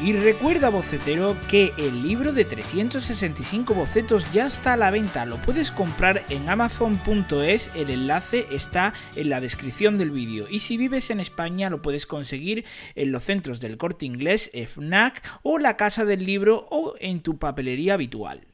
Y recuerda, bocetero, que el libro de 365 bocetos ya está a la venta. Lo puedes comprar en amazon.es, el enlace está en la descripción del vídeo. Y si vives en España, lo puedes conseguir en los centros del corte inglés, FNAC o la casa del libro o en tu papelería habitual.